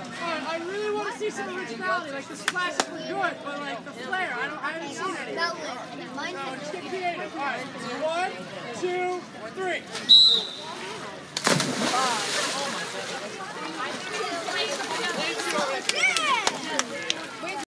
I really want to see some originality, like the splash is good, but like the flare, I don't, I haven't seen any.